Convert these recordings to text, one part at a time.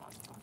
あっそう。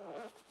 Oh.